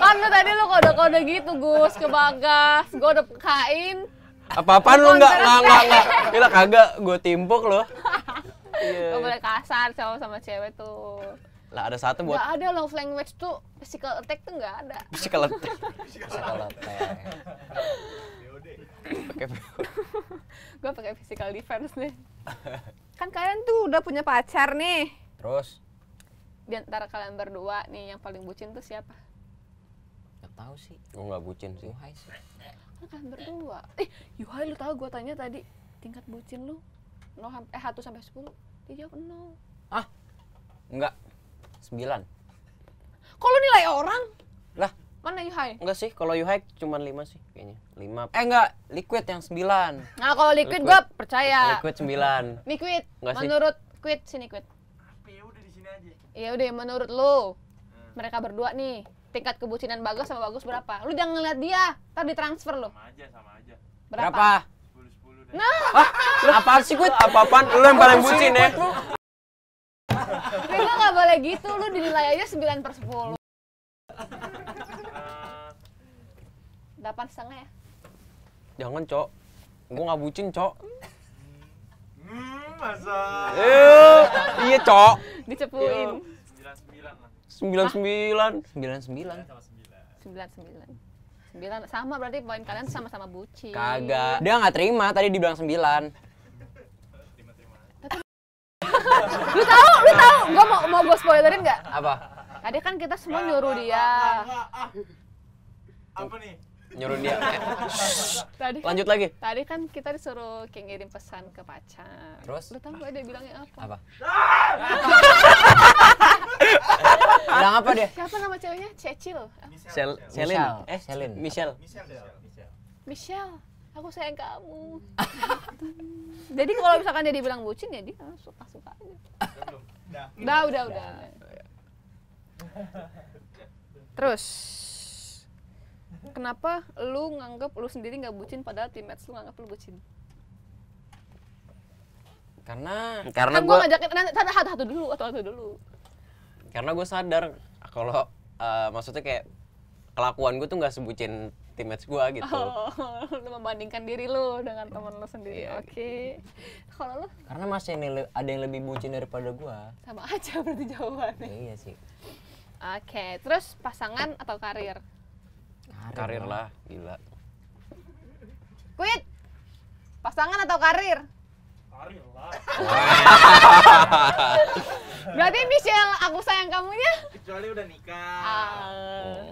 Kan lu tadi lu kode-kode gitu, Gus, ke Bagas. Gue udah pekain. Apa-apaan lu enggak enggak enggak enggak. Gila kagak gua timpuk lu. Gak boleh kasar cowok sama cewek tuh. Lah ada satu buat Gak ada love language tuh physical attack tuh gak ada. physical attack. Teh. Pakai Gue pakai physical defense nih. Kan kalian tuh udah punya pacar nih. Terus, Di antara kalian berdua nih yang paling bucin tuh siapa? gak tahu sih. Gua enggak bucin sih. Yuhai sih. Kan kalian berdua. Eh, Yuhai lu tahu gue tanya tadi tingkat bucin lu 0 sampai eh 1 sampai 10. Dia jawab 0. Enggak. Sembilan. Kok lu nilai orang? Lah, Mana Yuhai? Enggak sih, kalau you hack cuman 5 sih kayaknya. 5 eh enggak. Liquid yang sembilan. Nah, kalau liquid, Liquid. gue percaya. liquid 9. Liquid. Nggak sih. menurut quit sini quit. Iya udah menurut lu mereka berdua nih tingkat kebucinan bagus sama bagus berapa? Lu jangan ngeliat dia, ntar ditransfer lu. sama aja sama aja Berapa? Berapa? 10 10 deh Nah, Apaan sih, Quid? Apa-apaan lu yang paling bucin ya? Quit, lu gak boleh gitu, lu dinilai aja 9 per 10 Delapan setengah ya? Jangan, Cok. Gua enggak bucin, Cok. Masa Eh, iya, Cok. Dicepuin 99 lah 99. Sembilan sembilan. sama 9 9 9 9 sama berarti poin kalian sama-sama bucin Kagak. Dia nggak terima. Tadi dibilang sembilan. Lu tahu, lu tahu, gua mau mau gue spoilerin nggak? Apa? Tadi kan kita semua nyuruh dia. Apa nih Nyuruh dia. Eh, Tadi kan, lanjut lagi. tadi kan kita disuruh kayak ngirim pesan ke pacar. Terus? Lu tahu dia bilangnya apa? Apa? Bilang apa dia? Siapa nama ceweknya? Cecil. Sel Selin. Michelle. Eh, Selin. Michelle. Michelle Michelle Michelle. Aku sayang kamu. Jadi kalau misalkan dia dibilang bucin ya dia suka-suka aja. belum dah Udah, udah, udah. Terus kenapa lu nganggap lu sendiri nggak bucin padahal teammates lu nganggap lu bucin? Karena karena kan gue gua ngajakin nanti satu satu dulu atau satu dulu. Karena gue sadar kalau eh, maksudnya kayak kelakuan gue tuh nggak sebutin teammates gue gitu. Oh, lu membandingkan diri lu dengan temen lu sendiri Iya. oke. Kalau lu? Karena masih ini ada yang lebih bucin daripada gua. Sama aja berarti jawabannya ya, iya sih. Oke terus pasangan atau karir karir lah. Gila. Quit. Pasangan atau karir? Karir lah. berarti Michelle aku sayang kamunya? Kecuali udah nikah. ah.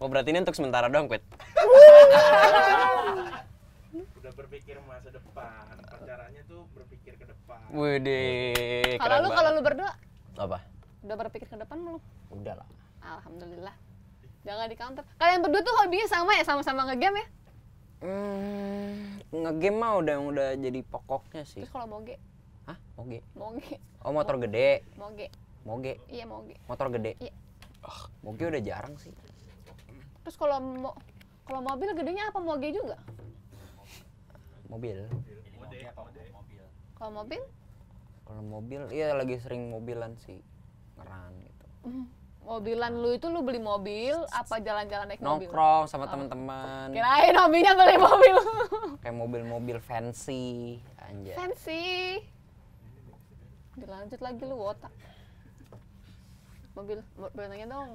oh berarti ini untuk sementara doang Pet Udah berpikir masa depan. Pacarannya tuh berpikir ke depan. Wede, kalau lu kalau lu berdua? Apa? Udah berpikir ke depan belum udah lah. Alhamdulillah jangan di counter. Kalian berdua tuh hobinya sama ya? Sama-sama ngegame ya? Hmm, ngegame mah udah udah jadi pokoknya sih. Terus kalau moge? Hah? Moge? Moge. Oh motor gede. Moge. Moge? Iya moge. Motor gede? Iya. Ah, moge udah jarang sih. Terus kalau mo kalau mobil gedenya apa? Moge juga? Mobil. Kalau mobil? Kalau mobil iya lagi sering mobilan sih. Ngeran gitu. Hmm, mobilan lu itu lu beli mobil apa jalan-jalan naik mobil? Nongkrong sama teman-teman kirain hobinya beli mobil. Kayak mobil-mobil fancy anjay. Fancy. Dilanjut lagi lu otak. Mobil nanya dong?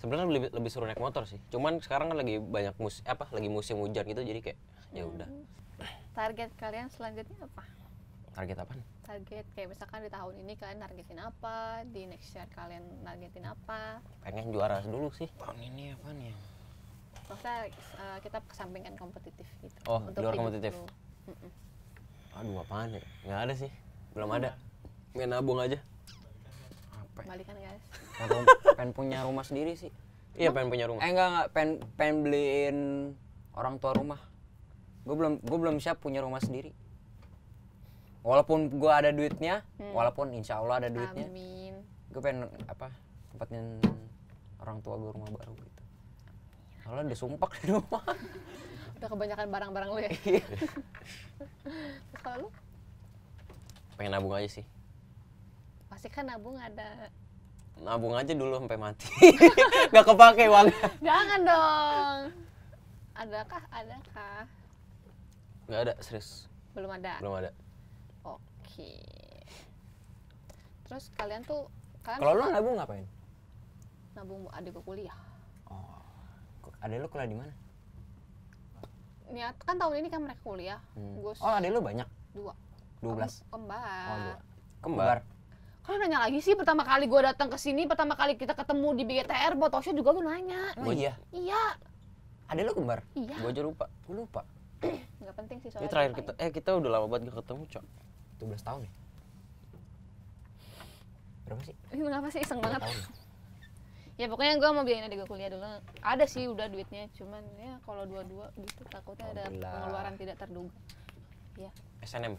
Sebenarnya lebih lebih seru naik motor sih. Cuman sekarang kan lagi banyak mus apa lagi musim hujan gitu jadi kayak ya udah. Target kalian selanjutnya apa target apa? Target kayak misalkan di tahun ini kalian targetin apa di next year kalian targetin apa? Pengen juara dulu sih. Tahun ini apa nih maksudnya eh, kita kesampingkan kompetitif gitu. Oh, di luar kompetitif. lu. Mm-mm. aduh apaan ya? Nggak ada sih. Belum ada. main nabung aja. Apa? Ya? balikan guys. Pengen, rum- pengen punya rumah sendiri sih. Iya pengen punya rumah. Eh enggak enggak pengen pengen beliin orang tua rumah. Gue belum gue belum siap punya rumah sendiri walaupun gue ada duitnya Hmm. walaupun insya Allah ada duitnya amin. gue pengen apa tempatin orang tua gue rumah baru gitu. Soalnya udah sumpah di rumah. Udah kebanyakan barang-barang lu ya? Iya. Terus kalau lu? Pengen nabung aja sih. Pasti kan nabung ada. Nabung aja dulu sampai mati. Nggak kepake uangnya jangan dong. Adakah adakah? Nggak ada serius. Belum ada. Belum ada oke. Terus kalian tuh kalian kalau lu nabung ngapain? Nabung adik gue kuliah. Oh ada lu kuliah di mana? Niat kan tahun ini kan mereka kuliah. Hmm. gue oh ada lu banyak? Dua. 12 kembar. Oh dua. Kembar. Kalian nanya lagi sih pertama kali gue datang ke sini, pertama kali kita ketemu di BGTR, Botosnya juga lu nanya. oh iya? Iya, ada lu kembar? Iya. gue aja lupa. Gue lupa. Nggak penting sih ini soalnya. terakhir lupa kita eh kita udah lama banget gak ketemu cok 12 tahun ya berapa sih. Ini kenapa sih iseng banget? tahun ya? Ya pokoknya gue mau biayain adik gue kuliah dulu. Ada sih udah duitnya, cuman ya kalau dua-dua gitu takutnya ada pengeluaran tidak terduga. Ya, SNM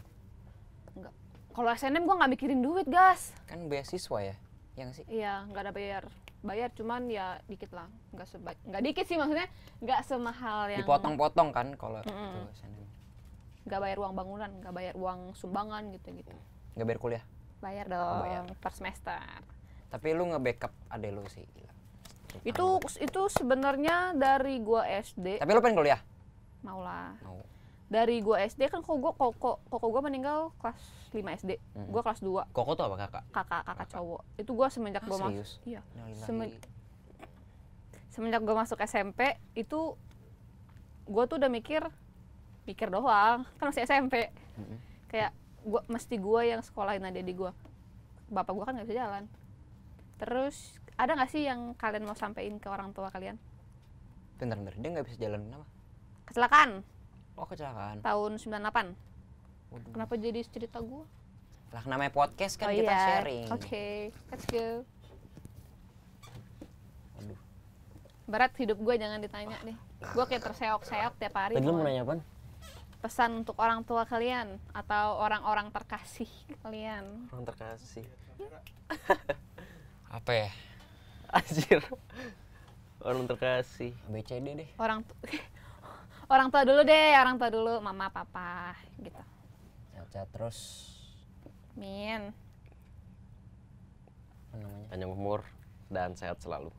enggak. Kalau SNM gue nggak mikirin duit, gas. kan beasiswa ya ya nggak sih Iya, nggak ada bayar. Bayar cuman ya dikit lah, nggak sebaik, nggak dikit sih maksudnya, nggak semahal yang dipotong-potong kan kalau Mm-mm. itu SNM. Nggak bayar uang bangunan, nggak bayar uang sumbangan gitu-gitu. nggak bayar kuliah Bayar dong bayar. per semester. tapi lu nge-backup ade lu sih gila. Itu itu sebenarnya dari gua SD, tapi lu pengen kuliah mau lah. mau Dari gua SD kan kok gua koko koko gua meninggal kelas 5 SD. Mm-mm. Gua kelas 2, koko tuh apa kakak kakak kakak cowok. Itu gua semenjak Ah, gua masuk iya. Semen- semenjak gue masuk SMP itu gue tuh udah mikir mikir doang. Kan masih SMP Mm-mm. kayak gua mesti gue yang sekolahin adik di gue bapak gue kan nggak bisa jalan. Terus ada nggak sih yang kalian mau sampein ke orang tua kalian? Bentar bentar dia nggak bisa jalan kenapa? Kecelakaan. Oh kecelakaan. Tahun 98 Waduh. kenapa jadi cerita gue lah namanya podcast kan oh kita iya. sharing. Oke let's go. Waduh. berat hidup gue jangan ditanya deh gue kayak terseok-seok tiap hari. Tadi lu mau- nanya apa pesan untuk orang tua kalian atau orang-orang terkasih kalian orang terkasih apa ya anjir Orang terkasih. ABCD deh. Orang tu- orang tua dulu deh, orang tua dulu, mama, papa, gitu. Sehat-sehat terus Min. apa namanya? Panjang umur dan sehat selalu.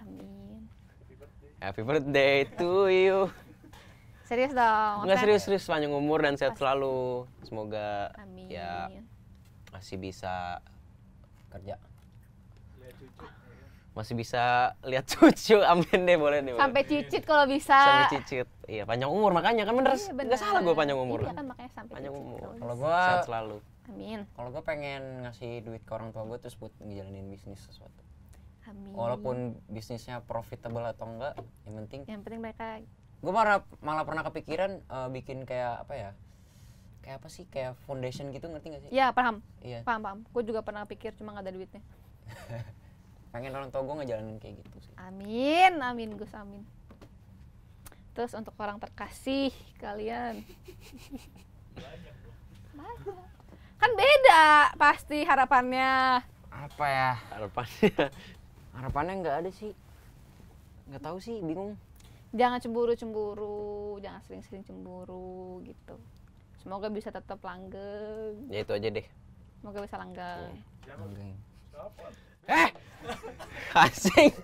Amin. Happy birthday to you. Serius dong. Enggak serius-serius panjang umur dan sehat selalu. Semoga Amin. ya masih bisa Kerja. lihat cucu masih bisa lihat cucu. Amin deh boleh deh. boleh. Sampai cicit kalau bisa. sampai cicit. Iya, panjang umur makanya kan bener. Iya, Enggak salah gue panjang umur. Iya kan makanya sampai Panjang cicit umur. kalau gua Sehat selalu. Amin. kalau gua pengen ngasih duit ke orang tua gue terus buat ngejalanin bisnis sesuatu. Amin. Walaupun bisnisnya profitable atau enggak, yang penting yang penting mereka gue malah malah pernah kepikiran eh, bikin kayak apa ya? Kayak apa sih? Kayak foundation gitu ngerti gak sih? ya paham Iya. paham paham gue juga pernah pikir cuma nggak ada duitnya Pengen orang tua gue ngejalanin kayak gitu sih. amin amin gus amin terus untuk orang terkasih kalian Banyak. kan beda pasti harapannya Apa ya? Harapannya. Harapannya nggak ada sih. Nggak tahu sih, bingung. Jangan cemburu cemburu jangan sering-sering cemburu gitu semoga bisa tetap langgeng ya itu aja deh. semoga bisa langgeng Enggak. Asing.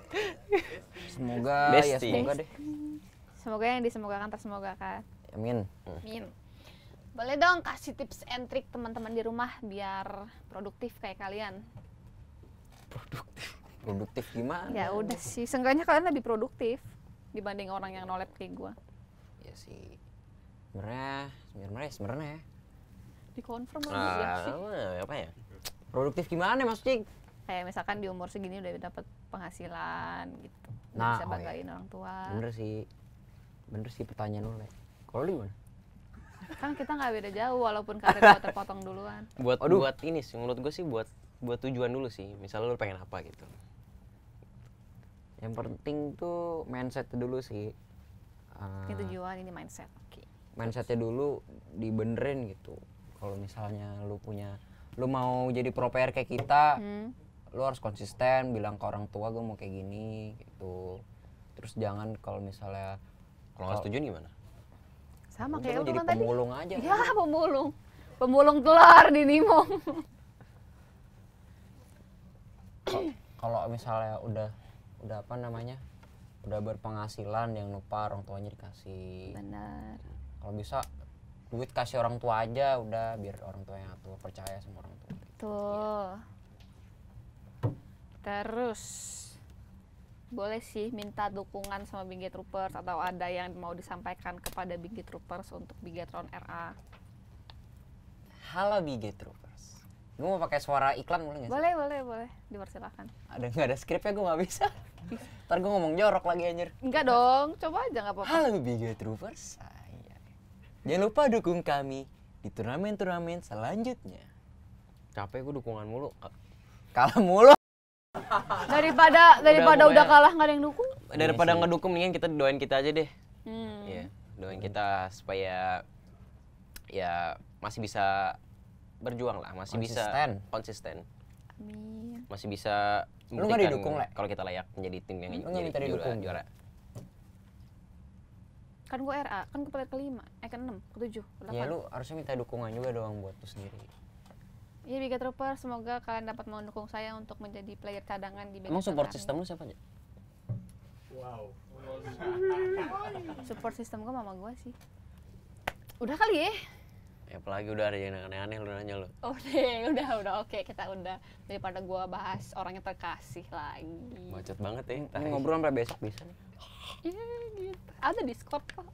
Semoga ya Bestie. semoga deh. semoga yang disemogakan tersemogakan Amin. Amin. Boleh dong kasih tips and trick teman-teman di rumah biar produktif kayak kalian. Produktif gimana? Ya udah sih, seenggaknya kalian lebih produktif dibanding orang yang nolep kayak gua. Ya sih. Sebenarnya, sebenarnya, sebenarnya. Dikonfirm lagi ya sih. Ah, apa ya? Produktif gimana maksudnya? Kayak misalkan di umur segini udah dapat penghasilan gitu. Udah Nah, bisa oh banggain orang tua. Bener sih. Bener sih pertanyaan lu. Kalau lu gimana? Kan kita nggak beda jauh walaupun karir gua terpotong duluan. Buat Aduh. buat ini sih menurut gue sih buat buat tujuan dulu sih. Misalnya lu pengen apa gitu. Yang penting tuh mindset dulu sih. Ah, Ini tujuan, ini mindset. Oke. mindsetnya dulu dibenerin gitu. Kalau misalnya lu punya, lu mau jadi pro player kayak kita, Hmm. lu harus konsisten bilang ke orang tua gue mau kayak gini gitu. Terus jangan kalau misalnya Kalau nggak setuju gimana? Sama kayak lu kan tadi. pemulung aja. Ya, pemulung. Pemulung telur di Nimong. kalau misalnya udah udah apa namanya udah berpenghasilan yang lupa orang tuanya dikasih Benar. kalau bisa duit kasih orang tua aja udah biar orang tua yang tua percaya sama orang tua Tuh. Terus boleh sih minta dukungan sama Biget Troopers atau ada yang mau disampaikan kepada Biget Troopers untuk Bigetron RA. halo Biget Troopers gue mau pakai suara iklan boleh nggak Boleh, boleh, boleh. Dipersilakan. ada nggak ada skripnya gue nggak bisa ntar gue ngomong jorok lagi anjir Enggak dong, coba aja nggak apa-apa. halo Biget Troopers Ah, iya. jangan lupa dukung kami di turnamen-turnamen selanjutnya Capek gue dukungan mulu. kalah mulu Daripada daripada udah, pokoknya- kalah nggak ada yang dukung. Daripada sih. ngedukung mendingan kita doain kita aja deh. Hmm. Iya, doain kita supaya ya masih bisa berjuang lah, masih Konsisten. bisa konsisten, Amin. masih bisa Lu nggak didukung, Le? kalau kita layak menjadi tim yang Lu jadi minta didukung? juara. Kan gue RA, kan gue pelat kelima, eh ke enam, ke tujuh, ke ya lu harusnya minta dukungan juga dong buat lu sendiri. Iya Biget Troopers, semoga kalian dapat mendukung saya untuk menjadi player cadangan di emang Bigetron support system lu siapa aja wow. Support system gue mama gue sih. Udah kali ya Ya, apalagi udah ada yang aneh-aneh lu nanya lu. udah udah udah. Oke kita udah. Daripada gue bahas orang yang terkasih lagi. Bacot banget ya. ini ngobrol sampai besok bisa nih. Iya gitu. Ada discord kok.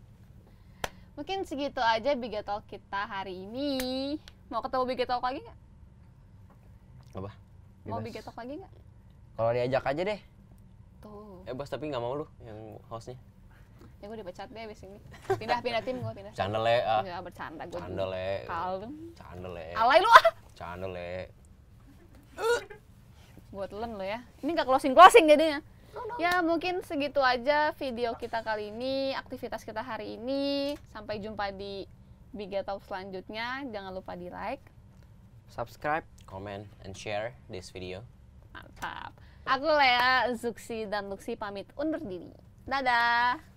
Mungkin segitu aja Biget Talk kita hari ini. Mau ketemu Biget Talk lagi nggak? Apa? mau Bebas. Biget Talk lagi nggak? Kalau diajak aja deh. Tuh. Eh bos tapi nggak mau lu yang hostnya. Ya gue dipecat deh abis ini pindah pindah tim gue pindah Canda le, ah. nggak bercanda gue Canda le. kalem Canda le. alay lu ah Canda le. buat telan lo ya. Ini nggak closing closing jadinya. Ya mungkin segitu aja video kita kali ini, aktivitas kita hari ini. Sampai jumpa di Biga Talk selanjutnya. Jangan lupa di like. subscribe Comment and share this video. Mantap. Aku Lea, Zuksi, dan Luxi pamit undur diri. Dadah.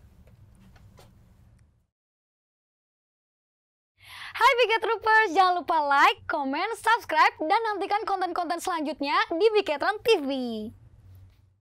Hai Biget Troopers, jangan lupa like, comment, subscribe, dan nantikan konten-konten selanjutnya di Bigetron TV.